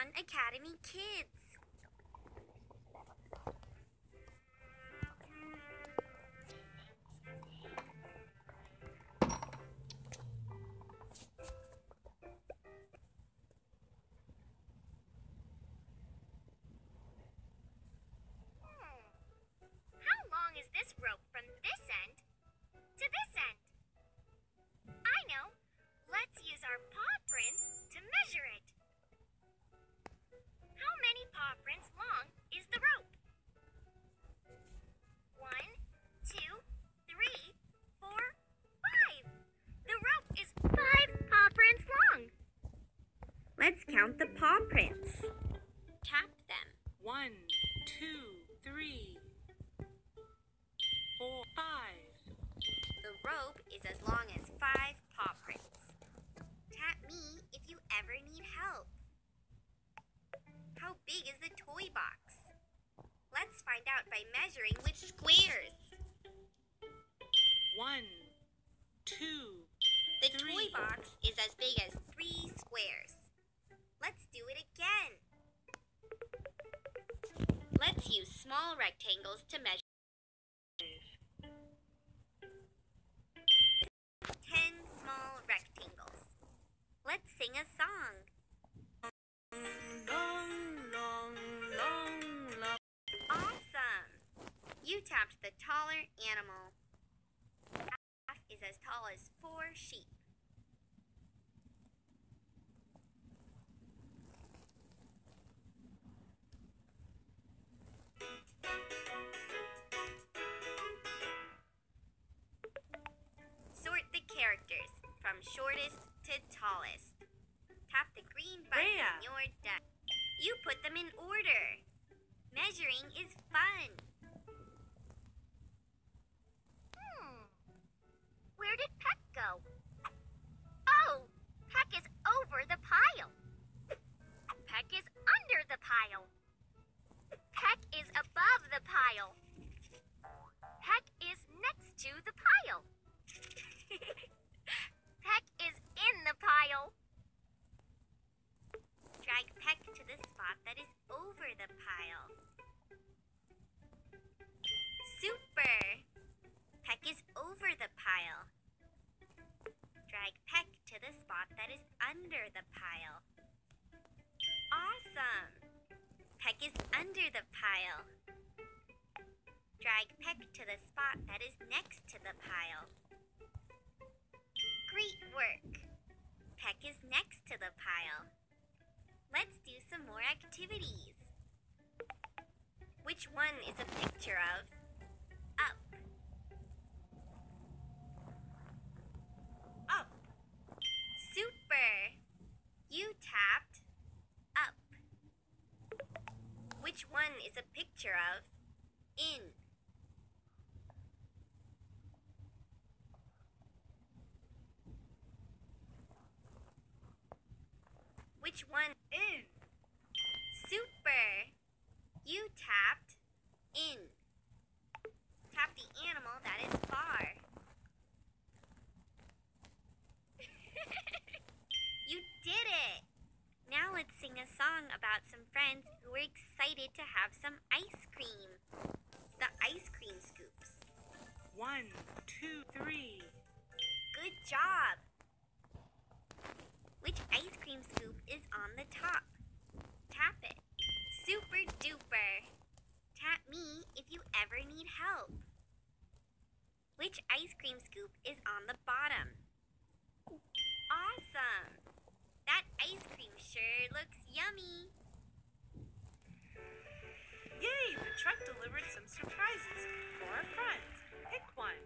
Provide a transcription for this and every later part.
Khan Academy Kids. Let's count the paw prints. Tap them. One, two, three, four, five. The rope is as long as five paw prints. Tap me if you ever need help. How big is the toy box? Let's find out by measuring with squares. One, two, The Three. toy box is as big small rectangles to measure. Ten small rectangles. Let's sing a song. Awesome! You tapped the taller animal. Half is as tall as four sheep. From shortest to tallest. Tap the green button Rhea. you're done. You put them in order. Measuring is fun. Hmm. Where did Peck go? Oh, Peck is over the pile. Peck is under the pile. Peck is above the pile. Peck is next to the pile. Peck is in the pile. Drag Peck to the spot that is over the pile. Super! Peck is over the pile. Drag Peck to the spot that is under the pile. Awesome! Peck is under the pile. Drag Peck to the spot that is next to the pile. Great work! Peck is next to the pile. Let's do some activities. Which one is a picture of up? Up. Super! You tapped up. Which one is a picture of in? Which one In. Super! You tapped in. Tap the animal that is far. you did it! Now let's sing a song about some friends who are excited to have some ice cream. The ice cream scoops. One, two, three. Good job! Which ice cream scoop is on the top? Tap it. Super duper! Tap me if you ever need help. Which ice cream scoop is on the bottom? Awesome! That ice cream sure looks yummy. Truck delivered some surprises for our friends. Pick one.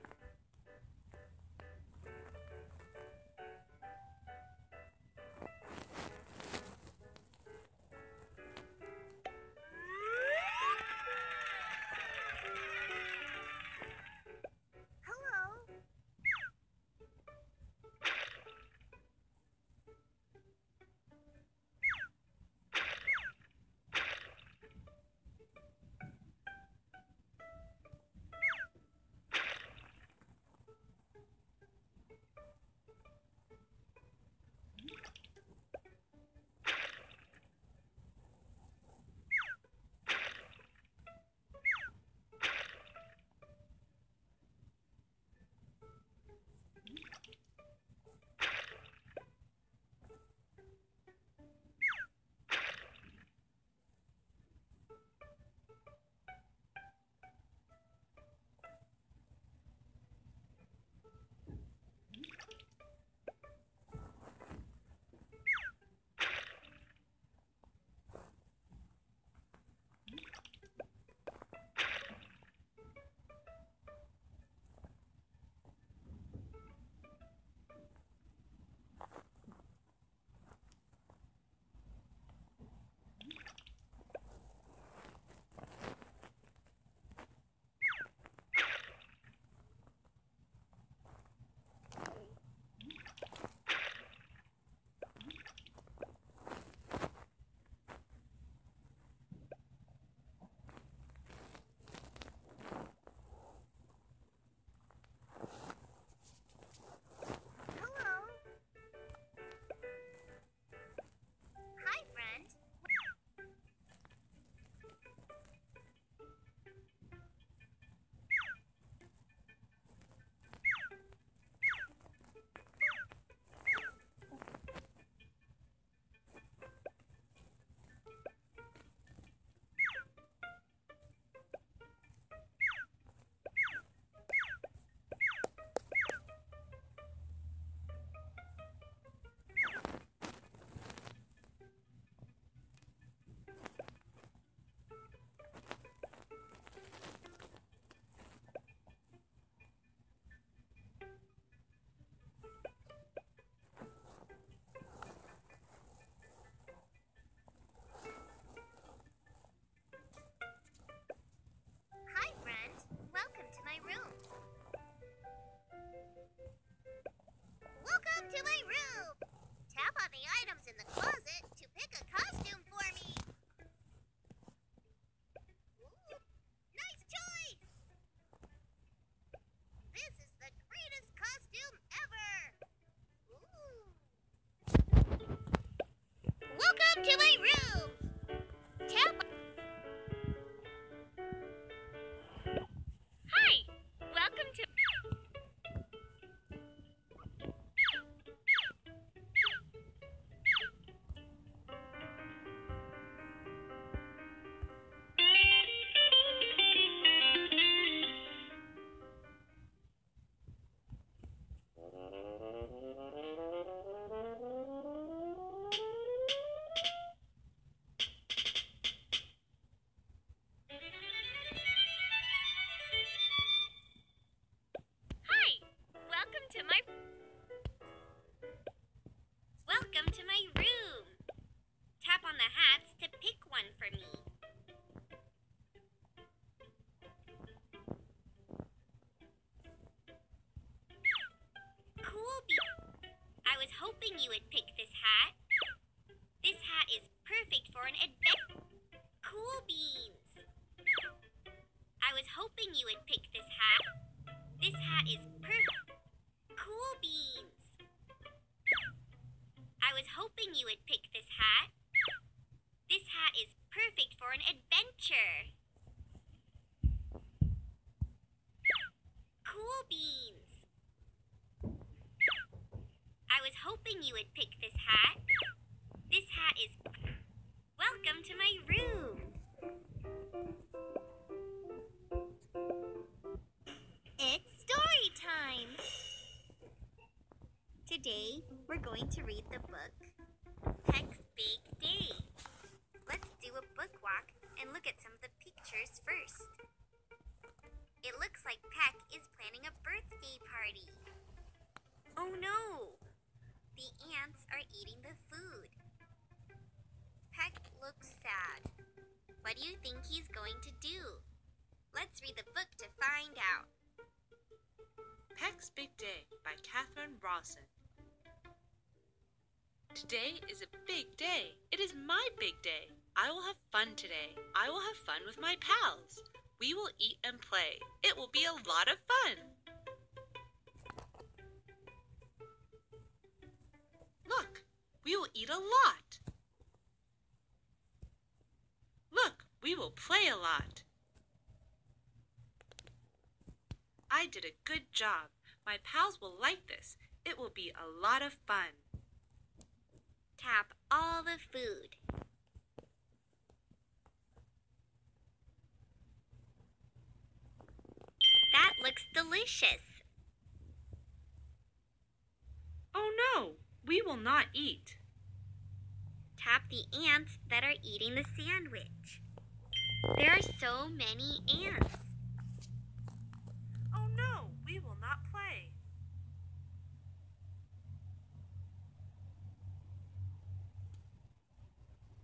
hoping you would pick this hat. This hat is perfect for an adventure. Cool beans. I was hoping you would pick this hat. This hat is perfect. Cool beans. I was hoping you would pick this hat. This hat is perfect for an adventure. Cool beans was hoping you would pick this hat. This hat is. Welcome to my room. It's story time. Today, we're going to read the book Peck's Big Day. Let's do a book walk and look at some of the pictures first. It looks like Peck is planning a birthday party. Oh no! Ants are eating the food. Peck looks sad. What do you think he's going to do? Let's read the book to find out. Peck's Big Day by Katherine Rawson. Today is a big day. It is my big day. I will have fun today. I will have fun with my pals. We will eat and play. It will be a lot of fun. We will eat a lot. Look, we will play a lot. I did a good job. My pals will like this. It will be a lot of fun. Tap all the food. That looks delicious. Oh no, we will not eat. Tap the ants that are eating the sandwich. There are so many ants. Oh no, we will not play.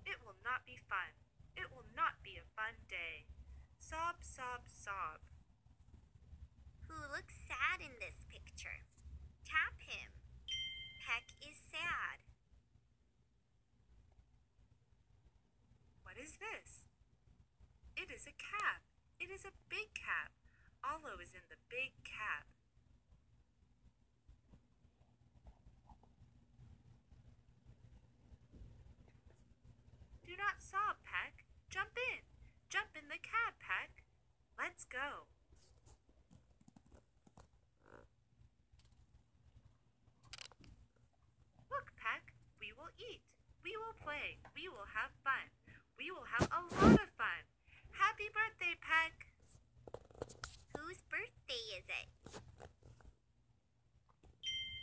It will not be fun. It will not be a fun day. Sob, sob, sob. Who looks sad in this picture? Tap him. Peck is sad. What is this? It is a cab. It is a big cab. Ollo is in the big cab. Do not sob, Peck. Jump in. Jump in the cab, Peck. Let's go. Look, Peck. We will eat. We will play. We will have fun. We will have a lot of fun. Happy birthday, Peck. Whose birthday is it?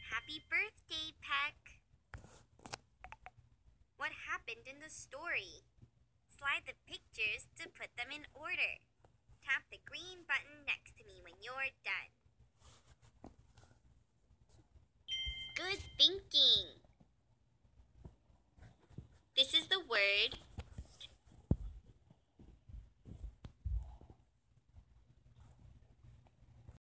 Happy birthday, Peck. What happened in the story? Slide the pictures to put them in order. Tap the green button next to me when you're done. Good thinking. This is the word